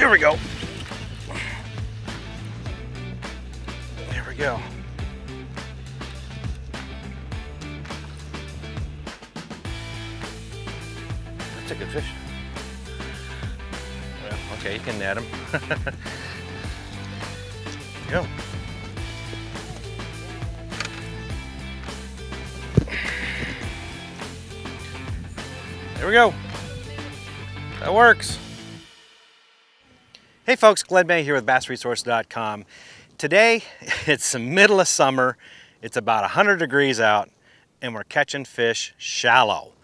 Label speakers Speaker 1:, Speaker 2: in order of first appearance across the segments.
Speaker 1: Here we go. There we go. That's a good fish. Well, okay, you can net him. go. There we go. That works. Hey folks, Glenn May here with BassResource.com. Today, it's the middle of summer. It's about 100 degrees out and we're catching fish shallow.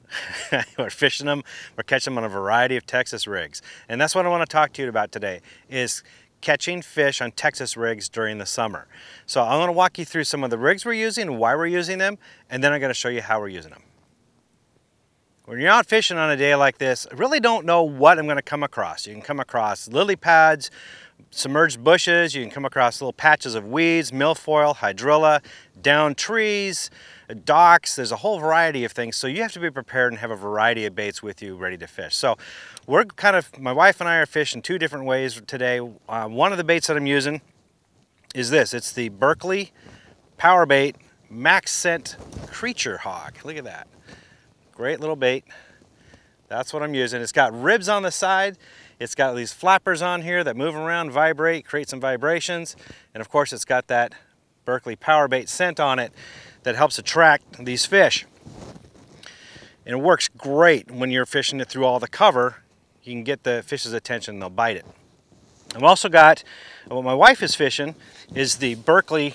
Speaker 1: we're fishing them, we're catching them on a variety of Texas rigs. And that's what I want to talk to you about today is catching fish on Texas rigs during the summer. So I'm going to walk you through some of the rigs we're using, why we're using them, and then I'm going to show you how we're using them. When you're out fishing on a day like this, I really don't know what I'm gonna come across. You can come across lily pads, submerged bushes, you can come across little patches of weeds, milfoil, hydrilla, down trees, docks, there's a whole variety of things. So you have to be prepared and have a variety of baits with you ready to fish. So we're kind of, my wife and I are fishing two different ways today. Uh, one of the baits that I'm using is this. It's the Berkley Power Bait Max Scent Creature Hawg. Look at that. Great little bait. That's what I'm using. It's got ribs on the side. It's got these flappers on here that move around, vibrate, create some vibrations. And of course, it's got that Berkley Power Bait scent on it that helps attract these fish. And it works great when you're fishing it through all the cover. You can get the fish's attention and they'll bite it. I've also got, what my wife is fishing, is the Berkley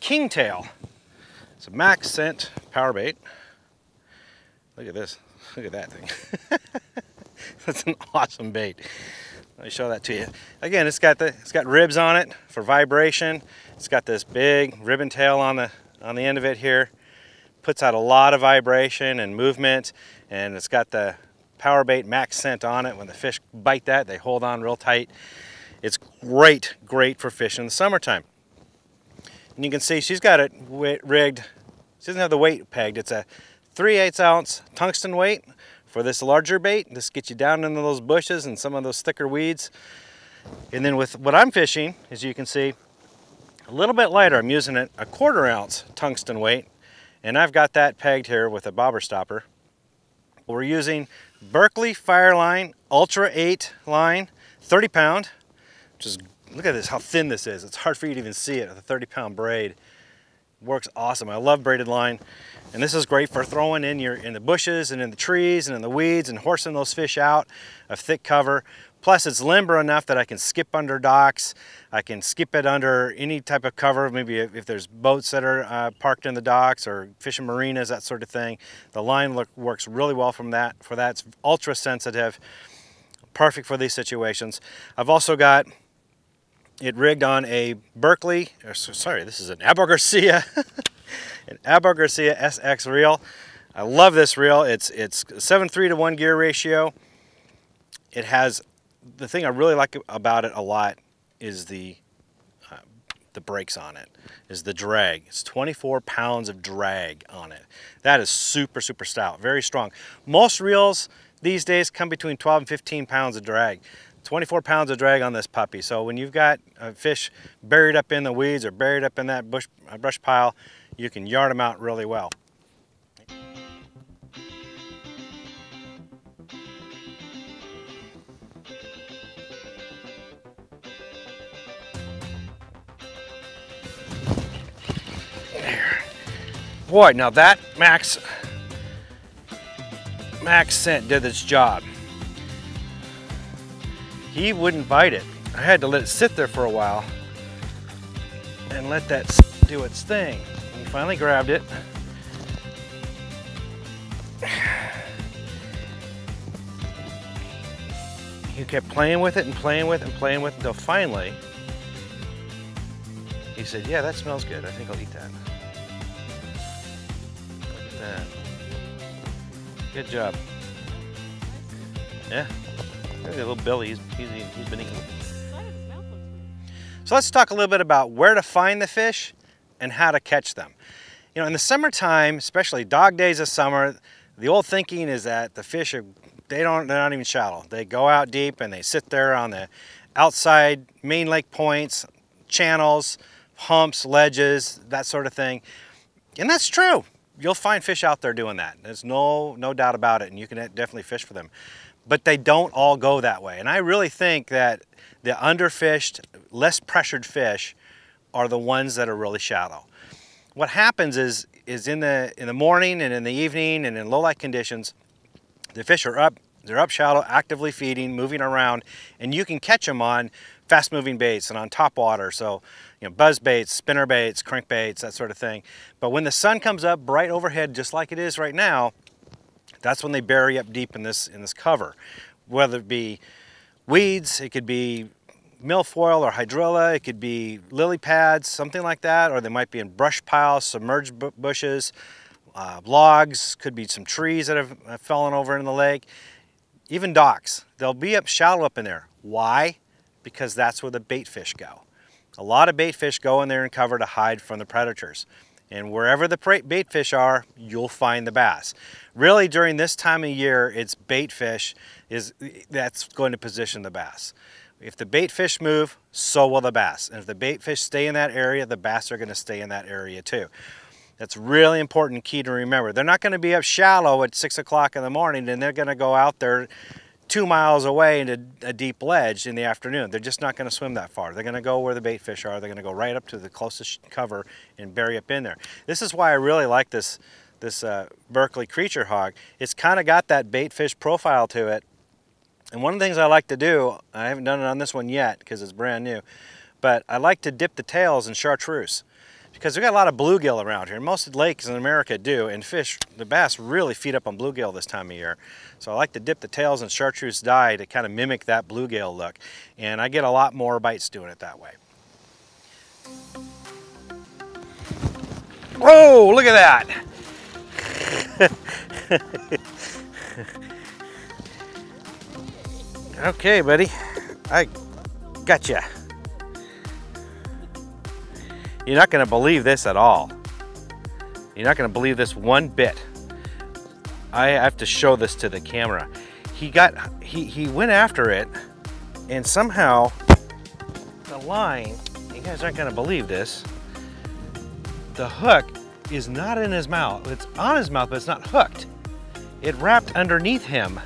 Speaker 1: Kingtail. It's a max scent power bait. Look at this. Look at that thing. That's an awesome bait. Let me show that to you. Again, it's got the it's got ribs on it for vibration. It's got this big ribbon tail on the on the end of it here. Puts out a lot of vibration and movement, and it's got the power bait max scent on it. When the fish bite that, they hold on real tight. It's great, great for fishing in the summertime. And you can see she's got it rigged. She doesn't have the weight pegged. It's a 3 8 ounce tungsten weight for this larger bait. This gets you down into those bushes and some of those thicker weeds. And then with what I'm fishing, as you can see, a little bit lighter. I'm using it a quarter ounce tungsten weight. And I've got that pegged here with a bobber stopper. We're using Berkley Fireline Ultra 8 line, 30 pound, is, look at this, how thin this is. It's hard for you to even see it with a 30 pound braid works awesome. I love braided line. And this is great for throwing in your in the bushes and in the trees and in the weeds and horsing those fish out of thick cover. Plus it's limber enough that I can skip under docks. I can skip it under any type of cover, maybe if, if there's boats that are uh, parked in the docks or fishing marinas, that sort of thing. The line look, works really well from that. For that, it's ultra sensitive, perfect for these situations. I've also got it rigged on a Berkley, sorry, this is an Abu Garcia, an Abu Garcia SX reel. I love this reel. It's it's 7.3 to 1 gear ratio. It has, the thing I really like about it a lot is the uh, the brakes on it, is the drag. It's 24 pounds of drag on it. That is super, super stout, very strong. Most reels these days come between 12 and 15 pounds of drag. 24 pounds of drag on this puppy. So when you've got a fish buried up in the weeds or buried up in that bush, uh, brush pile, you can yard them out really well. Boy, now that Max Max scent did its job he wouldn't bite it. I had to let it sit there for a while and let that do its thing. He finally grabbed it. He kept playing with it and playing with it and playing with it until finally he said, yeah, that smells good. I think I'll eat that. Look at that. Good job. Yeah, Look at little Billy, he's, he's, he's been eating. So let's talk a little bit about where to find the fish and how to catch them. You know, in the summertime, especially dog days of summer, the old thinking is that the fish are they don't, they're not even shallow. They go out deep and they sit there on the outside main lake points, channels, humps, ledges, that sort of thing. And that's true. You'll find fish out there doing that. There's no, no doubt about it, and you can definitely fish for them. But they don't all go that way. And I really think that the underfished, less pressured fish are the ones that are really shallow. What happens is, is in the, in the morning and in the evening and in low light conditions, the fish are up, they're up shallow, actively feeding, moving around, and you can catch them on fast moving baits and on top water. So, you know, buzz baits, spinner baits, crank baits, that sort of thing. But when the sun comes up bright overhead, just like it is right now, that's when they bury up deep in this, in this cover. Whether it be weeds, it could be milfoil or hydrilla, it could be lily pads, something like that, or they might be in brush piles, submerged bushes, uh, logs, could be some trees that have, fallen over in the lake, even docks. They'll be up shallow up in there. Why? Because that's where the bait fish go. A lot of bait fish go in there and cover to hide from the predators. And wherever the bait fish are, you'll find the bass. Really, during this time of year, it's bait fish is that's going to position the bass. If the bait fish move, so will the bass. And if the bait fish stay in that area, the bass are going to stay in that area too. That's really important key to remember. They're not going to be up shallow at 6 o'clock in the morning and they're going to go out there two miles away into a deep ledge in the afternoon. They're just not going to swim that far. They're going to go where the bait fish are. They're going to go right up to the closest cover and bury up in there. This is why I really like this this uh, Berkley Creature Hawg. It's kind of got that bait fish profile to it. And one of the things I like to do, I haven't done it on this one yet because it's brand new, but I like to dip the tails in chartreuse because we got a lot of bluegill around here. Most lakes in America do, and fish, the bass really feed up on bluegill this time of year. So I like to dip the tails in chartreuse dye to kind of mimic that bluegill look. And I get a lot more bites doing it that way. Whoa, look at that. okay, buddy, I gotcha. You're not to believe this at all. You're not to believe this one bit. I have to show this to the camera. He got, he, he went after it and somehow the line, you guys aren't to believe this, the hook is not in his mouth. It's on his mouth, but it's not hooked. It wrapped underneath him.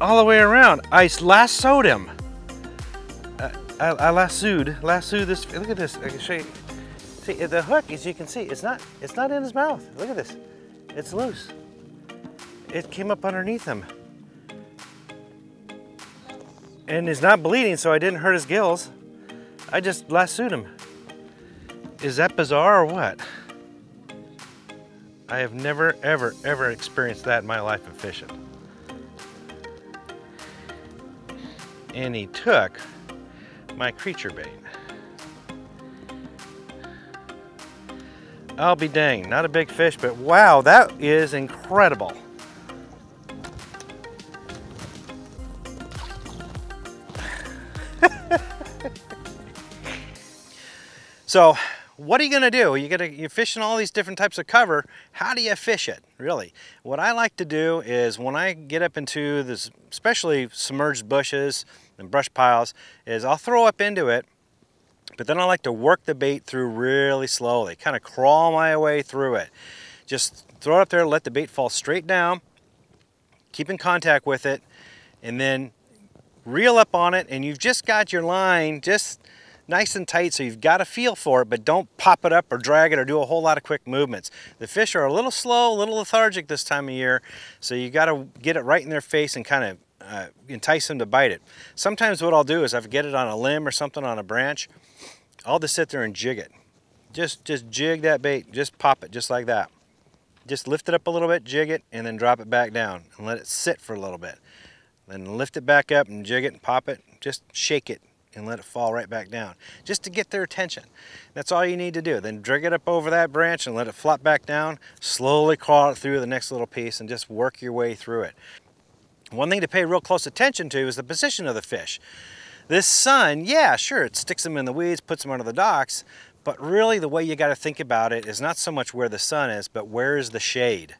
Speaker 1: All the way around. I lassoed him. I, I lassoed, lassoed this, look at this, I can show you. See, the hook, as you can see, it's not, it's not in his mouth. Look at this, it's loose. It came up underneath him. And he's not bleeding, so I didn't hurt his gills. I just lassoed him. Is that bizarre or what? I have never, ever, ever experienced that in my life of fishing. And he took my creature bait. I'll be dang, not a big fish, but wow, that is incredible. so what are you going to do? You get to, you're fishing all these different types of cover. How do you fish it, really? What I like to do is when I get up into this, especially submerged bushes, and brush piles is I'll throw up into it, but then I like to work the bait through really slowly, kind of crawl my way through it. Just throw it up there, let the bait fall straight down, keep in contact with it, and then reel up on it, and you've just got your line just nice and tight so you've got a feel for it but don't pop it up or drag it or do a whole lot of quick movements the fish are a little slow a little lethargic this time of year so you got to get it right in their face and kind of uh, entice them to bite it. Sometimes what I'll do is if I get it on a limb or something on a branch, I'll just sit there and jig it. Just, just jig that bait, just pop it just like that. Just lift it up a little bit, jig it, and then drop it back down and let it sit for a little bit. Then lift it back up and jig it and pop it. Just shake it and let it fall right back down just to get their attention. That's all you need to do. Then drag it up over that branch and let it flop back down. Slowly crawl it through the next little piece and just work your way through it. One thing to pay real close attention to is the position of the fish. This sun, yeah, sure, it sticks them in the weeds, puts them under the docks, but really the way you got to think about it is not so much where the sun is, but where is the shade.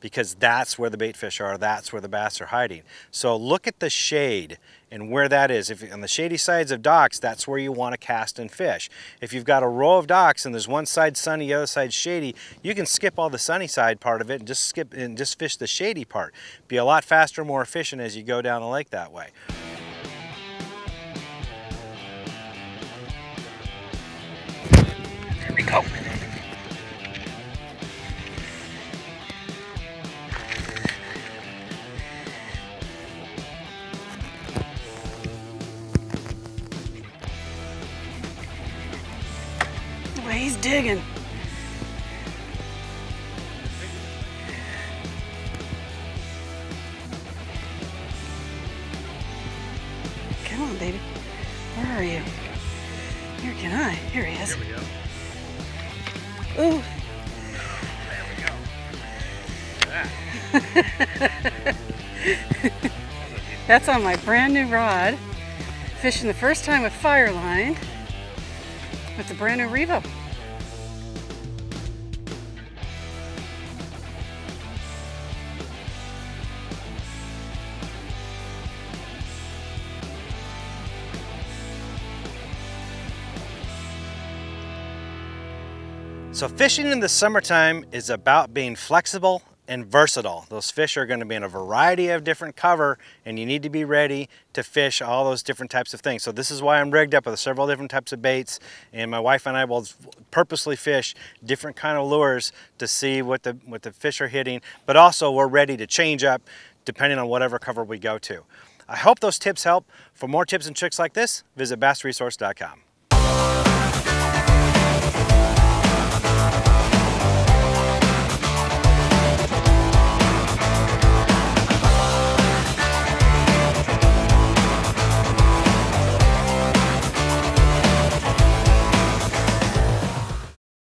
Speaker 1: Because that's where the bait fish are, that's where the bass are hiding. So look at the shade and where that is. If on the shady sides of docks, that's where you want to cast and fish. If you've got a row of docks and there's one side sunny, the other side shady, you can skip all the sunny side part of it and just skip and just fish the shady part. Be a lot faster, more efficient as you go down the lake that way. Here we go.
Speaker 2: Way he's digging. Come on, baby. Where are you? Here can I? Here he is.
Speaker 1: Here we go.
Speaker 2: Ooh. That's on my brand new rod. Fishing the first time with Fireline with the brand new Revo.
Speaker 1: So fishing in the summertime is about being flexible and versatile. Those fish are going to be in a variety of different cover and you need to be ready to fish all those different types of things. So this is why I'm rigged up with several different types of baits and my wife and I will purposely fish different kind of lures to see what the, what the fish are hitting, but also we're ready to change up depending on whatever cover we go to. I hope those tips help. For more tips and tricks like this, visit bassresource.com.